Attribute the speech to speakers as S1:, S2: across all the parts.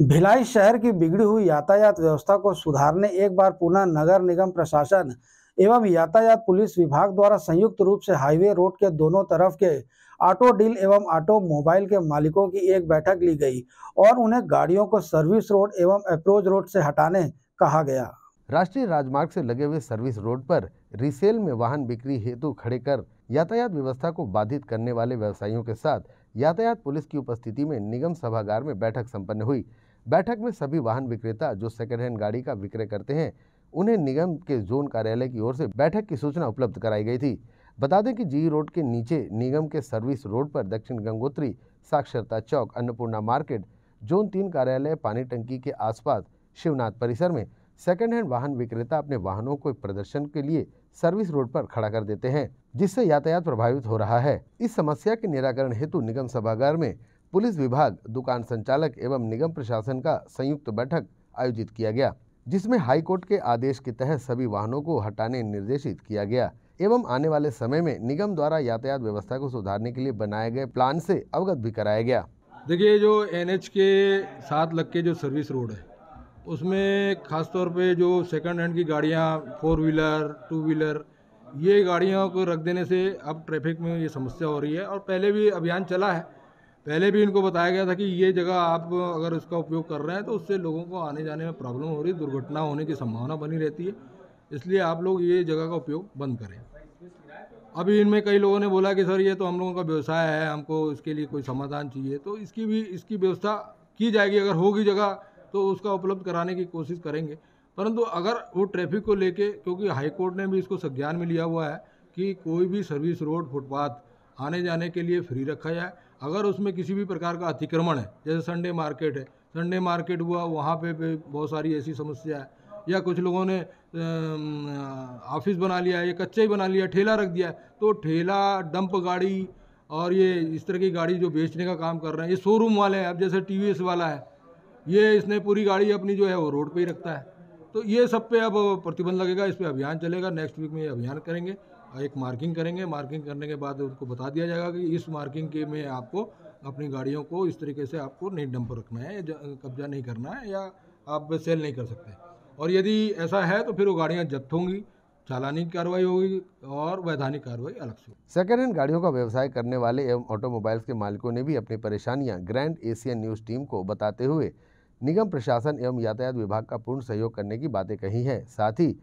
S1: भिलाई शहर की बिगड़ी हुई यातायात व्यवस्था को सुधारने एक बार पुनः नगर निगम प्रशासन एवं यातायात पुलिस विभाग द्वारा संयुक्त रूप से हाईवे रोड के दोनों तरफ़ के ऑटो डील एवं ऑटो मोबाइल के मालिकों की एक बैठक ली गई और उन्हें गाड़ियों को सर्विस रोड एवं अप्रोच रोड से हटाने कहा गया।
S2: राष्ट्रीय राजमार्ग से लगे हुए सर्विस रोड पर रिसेल में वाहन बिक्री हेतु खड़े कर यातायात व्यवस्था को बाधित करने वाले व्यवसायियों के साथ यातायात पुलिस की उपस्थिति में निगम सभागार में बैठक संपन्न हुई। बैठक में सभी वाहन विक्रेता जो सेकेंड हैंड गाड़ी का विक्रय करते हैं, उन्हें निगम के जोन कार्यालय की ओर से बैठक की सूचना उपलब्ध कराई गई थी। बता दें कि जी रोड के नीचे निगम के सर्विस रोड पर दक्षिण गंगोत्री, साक्षरता चौक, अन्नपूर्णा मार्केट, जोन तीन कार्यालय, पानी टंकी के आसपास, शिवनाथ परिसर में सेकेंड हैंड वाहन विक्रेता अपने वाहनों को प्रदर्शन के लिए सर्विस रोड पर खड़ा कर देते हैं, जिससे यातायात प्रभावित हो रहा है। इस समस्या के निराकरण हेतु निगम सभागार में पुलिस विभाग, दुकान संचालक एवं निगम प्रशासन का संयुक्त बैठक आयोजित किया गया, जिसमें हाईकोर्ट के आदेश के तहत सभी वाहनों को हटाने निर्देशित किया गया एवं आने वाले समय में निगम द्वारा यातायात व्यवस्था को सुधारने के लिए बनाए गए प्लान से अवगत भी कराया गया।
S3: देखिए जो एनएच के साथ लग के जो सर्विस रोड है, उसमें ख़ास तौर पे जो सेकंड हैंड की गाड़ियाँ फोर व्हीलर टू व्हीलर ये गाड़ियों को रख देने से अब ट्रैफ़िक में ये समस्या हो रही है और पहले भी अभियान चला है पहले भी इनको बताया गया था कि ये जगह आप अगर इसका उपयोग कर रहे हैं तो उससे लोगों को आने जाने में प्रॉब्लम हो रही दुर्घटना होने की संभावना बनी रहती है। इसलिए आप लोग ये जगह का उपयोग बंद करें। अभी इनमें कई लोगों ने बोला कि, सर, ये तो हम लोगों का व्यवसाय है, हमको इसके लिए कोई समाधान चाहिए। तो इसकी भी, इसकी व्यवस्था की जाएगी। अगर होगी जगह तो उसका उपलब्ध कराने की कोशिश करेंगे। परंतु अगर वो ट्रैफ़िक को लेके, क्योंकि हाई कोर्ट ने भी इसको संज्ञान में लिया हुआ है कि कोई भी सर्विस रोड, फुटपाथ आने जाने के लिए फ्री रखा जाए अगर उसमें किसी भी प्रकार का अतिक्रमण है, जैसे संडे मार्केट है संडे मार्केट हुआ, वहाँ पे बहुत सारी ऐसी समस्या है, या कुछ लोगों ने ऑफ़िस बना लिया है या कच्चा ही बना लिया, ठेला रख दिया है तो ठेला डंप गाड़ी और ये इस तरह की गाड़ी जो बेचने का काम कर रहे हैं, ये शोरूम वाले हैं, अब जैसे टीवीएस वाला है, ये इसने पूरी गाड़ी अपनी जो है वो रोड पर ही रखता है। तो ये सब पे अब प्रतिबंध लगेगा, इस पर अभियान चलेगा नेक्स्ट वीक में ये अभियान करेंगे। एक मार्किंग करेंगे। मार्किंग करने के बाद उनको बता दिया जाएगा कि इस मार्किंग के में आपको अपनी गाड़ियों को इस तरीके से आपको नहीं डंप रखना है कब्जा नहीं करना है या आप सेल नहीं कर सकते। और यदि ऐसा है तो फिर वो गाड़ियाँ जब्त होंगी, चालानी कार्रवाई होगी और वैधानिक कार्रवाई अलग से
S2: सेकेंड हैंड गाड़ियों का व्यवसाय करने वाले एवं ऑटोमोबाइल्स के मालिकों ने भी अपनी परेशानियाँ ग्रैंड एशियन न्यूज़ टीम को बताते हुए निगम, प्रशासन एवं यातायात विभाग का पूर्ण सहयोग करने की बातें कही हैं। साथ ही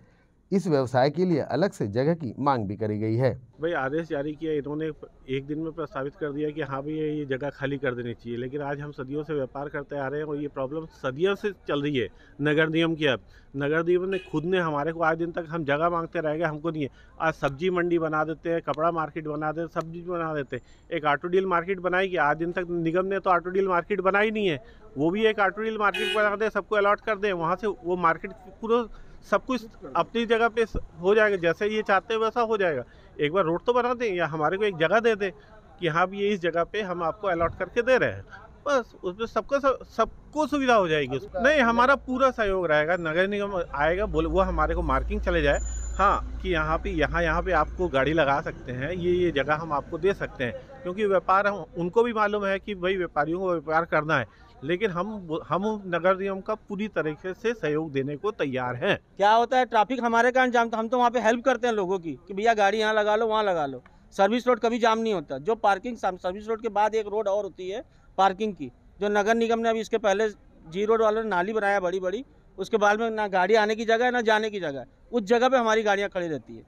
S2: इस व्यवसाय के लिए अलग से जगह की मांग भी करी गई है।
S4: भाई, आदेश जारी किया, इन्होंने एक दिन में प्रस्तावित कर दिया कि हाँ भाई, ये जगह खाली कर देनी चाहिए, लेकिन आज हम सदियों से व्यापार करते आ रहे हैं और ये प्रॉब्लम सदियों से चल रही है, नगर निगम की अब। नगर निगम ने खुद ने हमारे को आज दिन तक हम जगह मांगते रह गए, हमको नहीं है। आज सब्ज़ी मंडी बना देते हैं, कपड़ा मार्केट बना देते सब्ज़ी बना देते एक ऑटो डील मार्केट बनाई कि आज दिन तक निगम ने तो ऑटो डील मार्केट बनाई नहीं है। वो भी एक ऑटो डील मार्केट बना दे, सबको अलॉट कर दे, वहाँ से वो मार्केट पूरा सब कुछ अपनी जगह पे हो जाएगा, जैसे ये चाहते हैं वैसा हो जाएगा। एक बार रोड तो बना दें या हमारे को एक जगह दे दें कि हाँ ये इस जगह पे हम आपको अलॉट करके दे रहे हैं। बस, उसमें सबका सबको सबको सुविधा हो जाएगी नहीं, हमारा पूरा सहयोग रहेगा, नगर निगम आएगा, बोले, वो हमारे को मार्किंग चले जाए। हाँ कि यहाँ पे, यहाँ यहाँ पे आपको गाड़ी लगा सकते हैं, ये ये जगह हम आपको दे सकते हैं। क्योंकि व्यापार, उनको भी मालूम है कि भाई, व्यापारियों को व्यापार करना है। लेकिन हम हम नगर निगम का पूरी तरीके से सहयोग देने को तैयार हैं।
S5: क्या होता है ट्रैफ़िक हमारे कारण जाम हम तो वहाँ पे हेल्प करते हैं लोगों की, कि भैया गाड़ी यहाँ लगा लो, वहाँ लगा लो। सर्विस रोड कभी जाम नहीं होता। जो पार्किंग सर्विस रोड के बाद एक रोड और होती है पार्किंग की, जो नगर निगम ने अभी इसके पहले जी रोड वालों ने नाली बनाया बड़ी बड़ी उसके बाद में ना गाड़ी आने की जगह है, ना जाने की जगह है। उस जगह पर हमारी गाड़ियाँ खड़ी रहती है।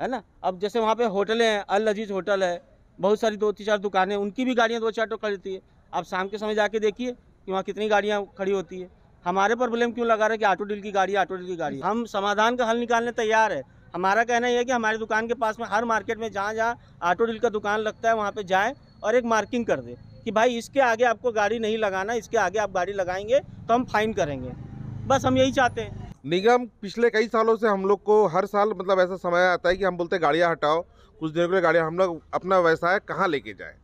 S5: है ना? अब जैसे वहाँ पे होटलें हैं, अल अज़ीज़ होटल है, बहुत सारी दो तीन चार दुकानें उनकी भी गाड़ियाँ दो चार तो खड़ी रहती है। आप शाम के समय जाके देखिए कि वहाँ कितनी गाड़ियाँ खड़ी होती है। हमारे पर ब्लेम क्यों लगा रहे कि ऑटो डील की गाड़ी ऑटो डील की गाड़ी हम समाधान का हल निकालने तैयार है। हमारा कहना यह है कि हमारी दुकान के पास में हर मार्केट में जहाँ जहाँ ऑटो डील का दुकान लगता है, वहाँ पर जाएँ और एक मार्किंग कर दे कि भाई इसके आगे आपको गाड़ी नहीं लगाना, इसके आगे आप गाड़ी लगाएँगे तो हम फाइन करेंगे। बस हम यही चाहते हैं।
S6: निगम, पिछले कई सालों से हम लोग को हर साल मतलब ऐसा समय आता है कि हम बोलते हैं, गाड़ियाँ हटाओ, कुछ देर के लिए गाड़ियाँ, हम लोग अपना व्यवसाय कहाँ लेके जाए?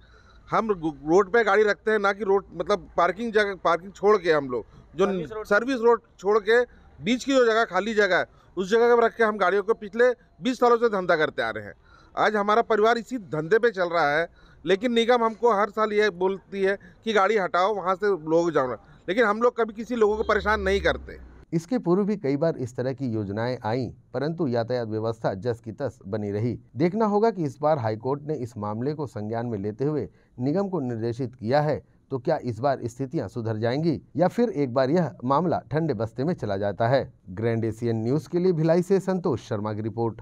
S6: हम रोड पे गाड़ी रखते हैं ना कि रोड मतलब पार्किंग जगह पार्किंग छोड़ के हम लोग। जो सर्विस रोड छोड़ के बीच की जो जगह खाली जगह है उस जगह पर रख के हम गाड़ियों को पिछले 20 सालों से धंधा करते आ रहे हैं। आज हमारा परिवार इसी धंधे पे चल रहा है लेकिन निगम हमको हर साल ये बोलती है कि गाड़ी हटाओ वहाँ से लोग जाओ। लेकिन हम लोग कभी किसी लोगों को परेशान नहीं करते।
S2: इसके पूर्व भी कई बार इस तरह की योजनाएँ आईं, परंतु यातायात व्यवस्था जस की तस बनी रही। देखना होगा कि इस बार हाईकोर्ट ने इस मामले को संज्ञान में लेते हुए निगम को निर्देशित किया है तो क्या इस बार स्थितियाँ सुधर जाएँगी, या फिर एक बार यह मामला ठंडे बस्ते में चला जाता है? ग्रैंड एशियन न्यूज़ के लिए भिलाई से संतोष शर्मा की रिपोर्ट।